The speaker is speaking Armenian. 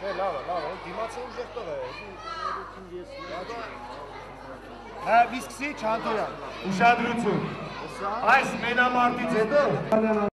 Չէ, լավ է, լավ է, դիմացը ուժեղ տղա է։ Հա, մի սկսի Չանտոյան։ Ուշադրություն։ Այս մենամարտից հետո